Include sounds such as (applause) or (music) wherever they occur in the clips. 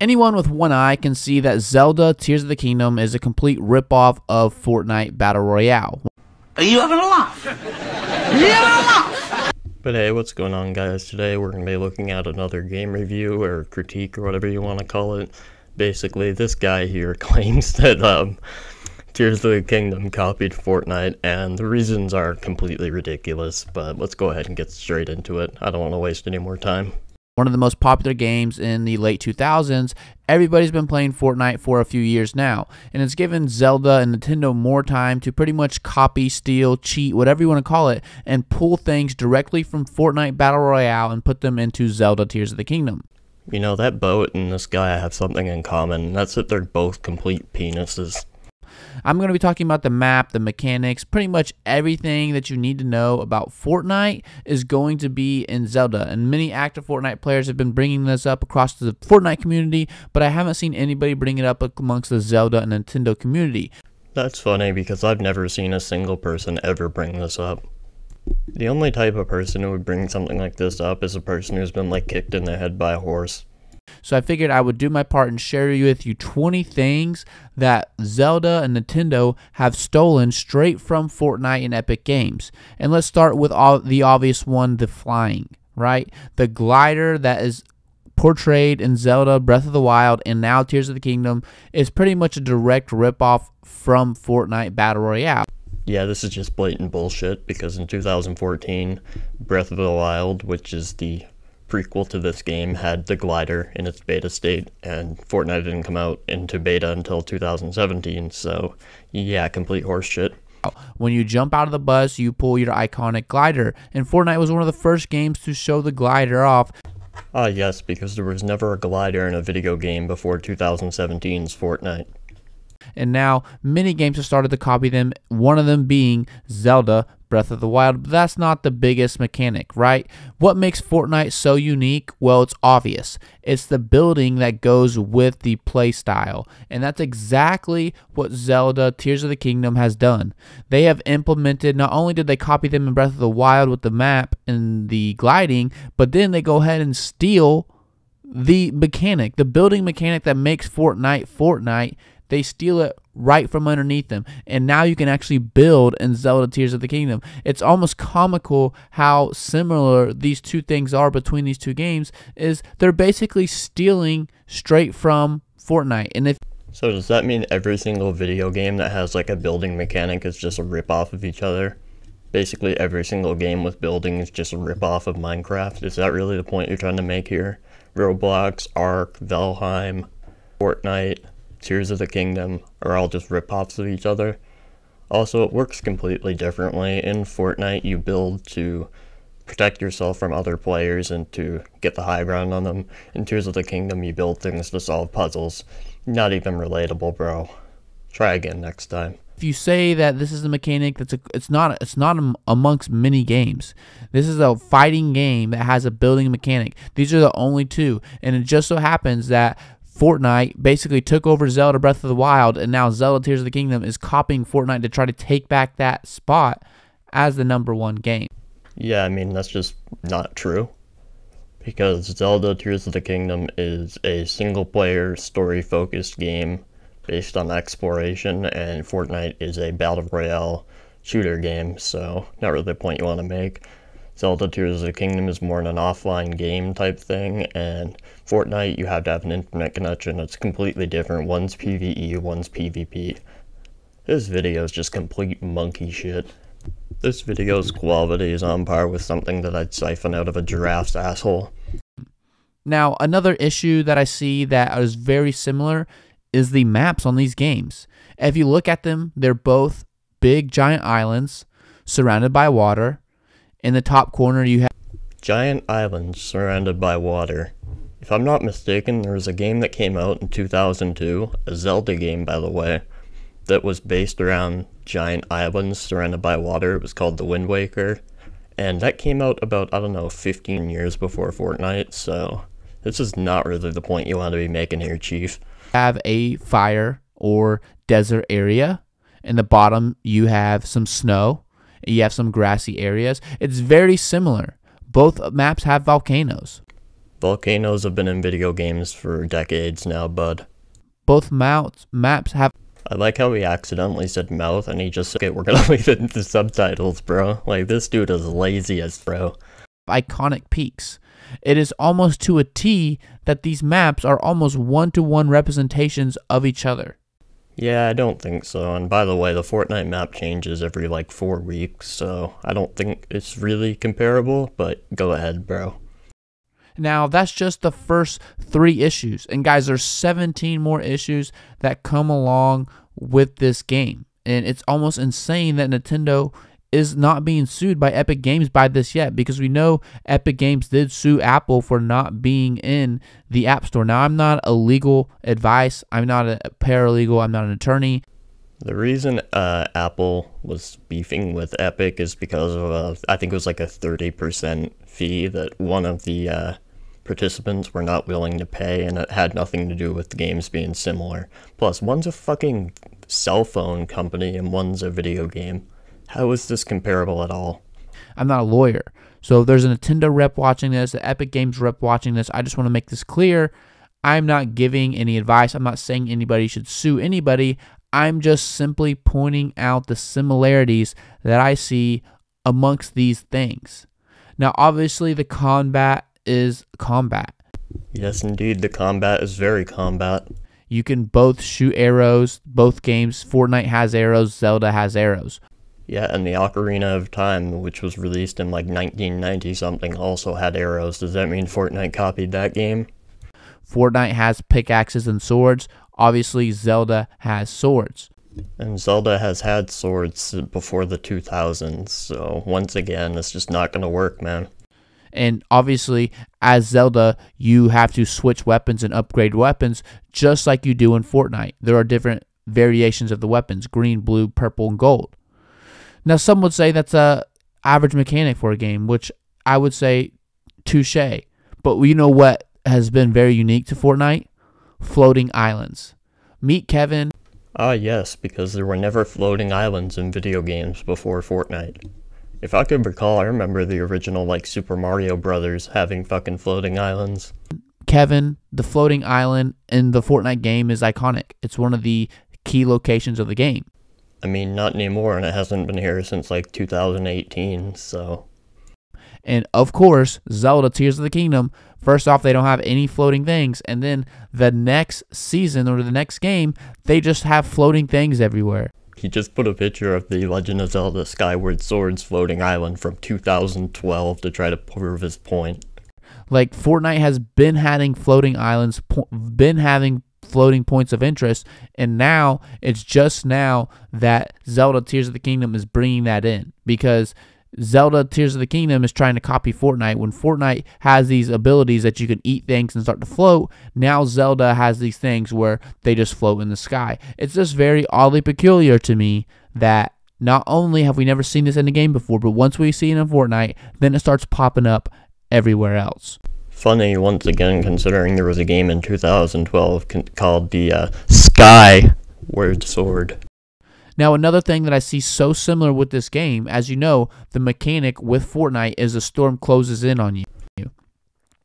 Anyone with one eye can see that Zelda Tears of the Kingdom is a complete ripoff of Fortnite Battle Royale. Are you having a laugh? Are you having a laugh? But hey, what's going on guys? Today we're going to be looking at another game review or critique or whatever you want to call it. Basically, this guy here (laughs) claims that um, Tears of the Kingdom copied Fortnite, and the reasons are completely ridiculous, but let's go ahead and get straight into it. I don't want to waste any more time one of the most popular games in the late 2000s. Everybody's been playing Fortnite for a few years now, and it's given Zelda and Nintendo more time to pretty much copy, steal, cheat, whatever you want to call it, and pull things directly from Fortnite Battle Royale and put them into Zelda Tears of the Kingdom. You know, that boat and this guy have something in common, and that's that they're both complete penises. I'm going to be talking about the map, the mechanics, pretty much everything that you need to know about Fortnite is going to be in Zelda. And many active Fortnite players have been bringing this up across the Fortnite community, but I haven't seen anybody bring it up amongst the Zelda and Nintendo community. That's funny because I've never seen a single person ever bring this up. The only type of person who would bring something like this up is a person who's been like kicked in the head by a horse. So I figured I would do my part and share with you 20 things that Zelda and Nintendo have stolen straight from Fortnite and Epic Games. And let's start with all the obvious one, the flying, right? The glider that is portrayed in Zelda Breath of the Wild and now Tears of the Kingdom is pretty much a direct ripoff from Fortnite Battle Royale. Yeah, this is just blatant bullshit because in 2014, Breath of the Wild, which is the prequel to this game had the glider in its beta state, and Fortnite didn't come out into beta until 2017. So, yeah, complete horseshit. When you jump out of the bus, you pull your iconic glider, and Fortnite was one of the first games to show the glider off. Ah, yes, because there was never a glider in a video game before 2017's Fortnite. And now many games have started to copy them, one of them being Zelda Breath of the Wild, but that's not the biggest mechanic, right? What makes Fortnite so unique? Well, it's obvious. It's the building that goes with the playstyle, and that's exactly what Zelda Tears of the Kingdom has done. They have implemented, not only did they copy them in Breath of the Wild with the map and the gliding, but then they go ahead and steal the mechanic, the building mechanic that makes Fortnite Fortnite they steal it right from underneath them. And now you can actually build in Zelda Tears of the Kingdom. It's almost comical how similar these two things are between these two games is they're basically stealing straight from Fortnite. And if So does that mean every single video game that has like a building mechanic is just a rip off of each other? Basically every single game with building is just a rip off of Minecraft. Is that really the point you're trying to make here? Roblox, Ark, Valheim, Fortnite, Tears of the Kingdom are all just rip-offs of each other. Also, it works completely differently. In Fortnite, you build to protect yourself from other players and to get the high ground on them. In Tears of the Kingdom, you build things to solve puzzles. Not even relatable, bro. Try again next time. If you say that this is a mechanic that's a, it's not it's not amongst many games. This is a fighting game that has a building mechanic. These are the only two, and it just so happens that Fortnite basically took over Zelda Breath of the Wild, and now Zelda Tears of the Kingdom is copying Fortnite to try to take back that spot as the number one game. Yeah, I mean, that's just not true. Because Zelda Tears of the Kingdom is a single player, story focused game based on exploration, and Fortnite is a Battle Royale shooter game, so not really the point you want to make. Zelda Tears of the Kingdom is more an offline game type thing, and Fortnite, you have to have an internet connection. It's completely different. One's PvE, one's PvP. This video is just complete monkey shit. This video's quality is on par with something that I'd siphon out of a giraffe's asshole. Now, another issue that I see that is very similar is the maps on these games. If you look at them, they're both big giant islands surrounded by water in the top corner, you have giant islands surrounded by water. If I'm not mistaken, there was a game that came out in 2002, a Zelda game, by the way, that was based around giant islands surrounded by water. It was called The Wind Waker. And that came out about, I don't know, 15 years before Fortnite, so this is not really the point you want to be making here, Chief. Have a fire or desert area. In the bottom, you have some snow you have some grassy areas. It's very similar. Both maps have volcanoes. Volcanoes have been in video games for decades now, bud. Both maps maps have I like how he accidentally said mouth and he just said, okay, we're gonna (laughs) leave it in the subtitles, bro. Like, this dude is lazy as bro. iconic peaks. It is almost to a T that these maps are almost one to one representations of each other. Yeah, I don't think so. And by the way, the Fortnite map changes every like four weeks, so I don't think it's really comparable, but go ahead, bro. Now, that's just the first three issues. And guys, there's 17 more issues that come along with this game. And it's almost insane that Nintendo is not being sued by Epic Games by this yet because we know Epic Games did sue Apple for not being in the App Store. Now, I'm not a legal advice, I'm not a paralegal, I'm not an attorney. The reason uh, Apple was beefing with Epic is because of, uh, I think it was like a 30% fee that one of the uh, participants were not willing to pay, and it had nothing to do with the games being similar. Plus, one's a fucking cell phone company and one's a video game. How is this comparable at all? I'm not a lawyer. So if there's a Nintendo rep watching this, the Epic Games rep watching this, I just want to make this clear. I'm not giving any advice. I'm not saying anybody should sue anybody. I'm just simply pointing out the similarities that I see amongst these things. Now, obviously, the combat is combat. Yes, indeed, the combat is very combat. You can both shoot arrows. Both games, Fortnite has arrows, Zelda has arrows. Yeah, and the Ocarina of Time, which was released in like 1990 something, also had arrows. Does that mean Fortnite copied that game? Fortnite has pickaxes and swords. Obviously, Zelda has swords. And Zelda has had swords before the 2000s, so once again, it's just not going to work, man. And obviously, as Zelda, you have to switch weapons and upgrade weapons just like you do in Fortnite. There are different variations of the weapons green, blue, purple, and gold. Now, some would say that's a average mechanic for a game, which I would say touche. But you know what has been very unique to Fortnite? Floating islands. Meet Kevin. Ah, yes, because there were never floating islands in video games before Fortnite. If I could recall, I remember the original, like, Super Mario Brothers having fucking floating islands. Kevin, the floating island in the Fortnite game is iconic. It's one of the key locations of the game. I mean, not anymore, and it hasn't been here since like 2018, so. And of course, Zelda Tears of the Kingdom, first off, they don't have any floating things. And then the next season or the next game, they just have floating things everywhere. He just put a picture of the Legend of Zelda Skyward Sword's floating island from 2012 to try to prove his point. Like Fortnite has been having floating islands, been having floating points of interest, and now it's just now that Zelda Tears of the Kingdom is bringing that in because Zelda Tears of the Kingdom is trying to copy Fortnite. When Fortnite has these abilities that you can eat things and start to float, now Zelda has these things where they just float in the sky. It's just very oddly peculiar to me that not only have we never seen this in the game before, but once we see it in Fortnite, then it starts popping up everywhere else. Funny, once again, considering there was a game in 2012 called the uh, Sky Word Sword. Now, another thing that I see so similar with this game, as you know, the mechanic with Fortnite is a storm closes in on you.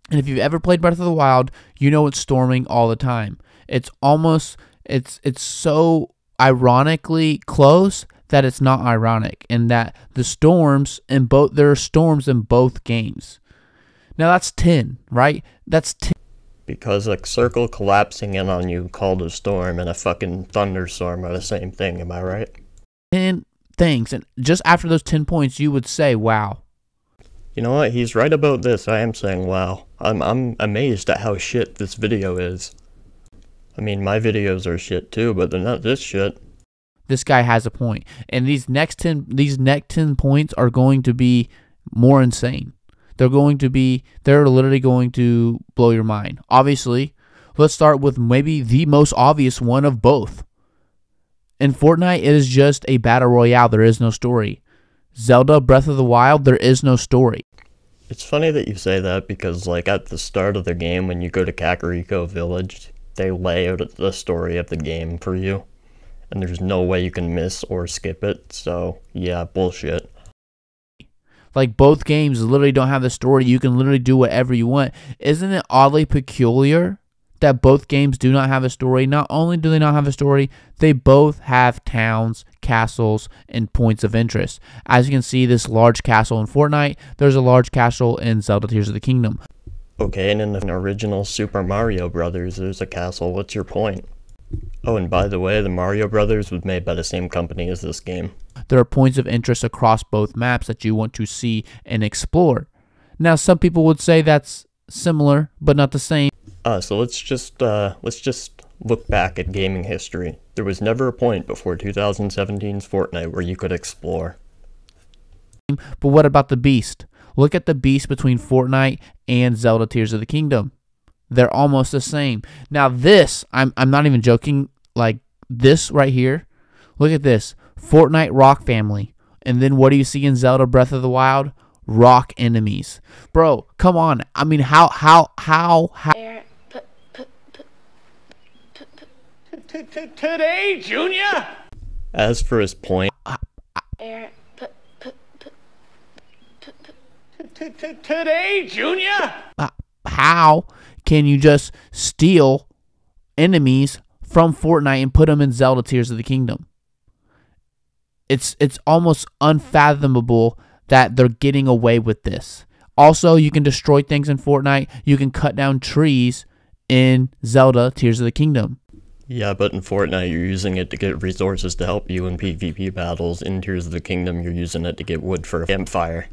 And if you've ever played Breath of the Wild, you know it's storming all the time. It's almost it's it's so ironically close that it's not ironic and that the storms in both there are storms in both games. Now that's 10, right? That's 10 because a circle collapsing in on you called a storm and a fucking thunderstorm are the same thing, am I right? 10 things. And just after those 10 points, you would say, wow. You know what? He's right about this. I am saying wow. I'm, I'm amazed at how shit this video is. I mean, my videos are shit too, but they're not this shit. This guy has a point. And these next 10 these next 10 points are going to be more insane. They're going to be, they're literally going to blow your mind. Obviously, let's start with maybe the most obvious one of both. In Fortnite, it is just a battle royale. There is no story. Zelda Breath of the Wild, there is no story. It's funny that you say that because, like, at the start of the game, when you go to Kakariko Village, they lay out the story of the game for you. And there's no way you can miss or skip it. So, yeah, bullshit. Like both games literally don't have the story. You can literally do whatever you want. Isn't it oddly peculiar that both games do not have a story? Not only do they not have a story, they both have towns, castles, and points of interest. As you can see, this large castle in Fortnite, there's a large castle in Zelda Tears of the Kingdom. Okay, and in the original Super Mario Brothers, there's a castle. What's your point? Oh, and by the way, the Mario Brothers was made by the same company as this game. There are points of interest across both maps that you want to see and explore. Now, some people would say that's similar, but not the same. Uh, so let's just uh, let's just look back at gaming history. There was never a point before 2017's Fortnite where you could explore. But what about the Beast? Look at the Beast between Fortnite and Zelda Tears of the Kingdom. They're almost the same. Now this, I'm I'm not even joking. Like this right here. Look at this. Fortnite rock family. And then what do you see in Zelda Breath of the Wild? Rock enemies. Bro, come on. I mean how how how how Today, Junior. As for his point, Today, Junior. Uh, how can you just steal enemies from Fortnite and put them in Zelda Tears of the Kingdom? It's it's almost unfathomable that they're getting away with this. Also, you can destroy things in Fortnite. You can cut down trees in Zelda Tears of the Kingdom. yeah, but in Fortnite you're using it to get resources to help you in PvP battles. In Tears of the Kingdom you're using it to get wood for a campfire.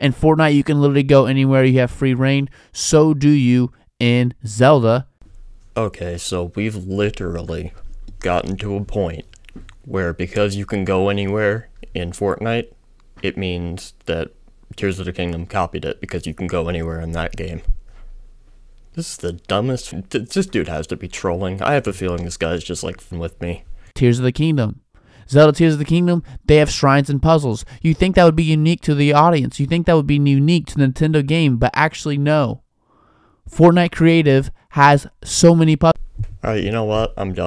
In Fortnite, you can literally go anywhere. You have free rein. So do you in Zelda. Okay, so we've literally gotten to a point where because you can go anywhere in Fortnite, it means that Tears of the Kingdom copied it because you can go anywhere in that game. This is the dumbest. This dude has to be trolling. I have a feeling this guy's just like with me. Tears of the Kingdom. Zelda Tears of the Kingdom, they have shrines and puzzles. You think that would be unique to the audience. You think that would be unique to the Nintendo game, but actually, no. Fortnite Creative has so many puzzles. Alright, you know what? I'm done.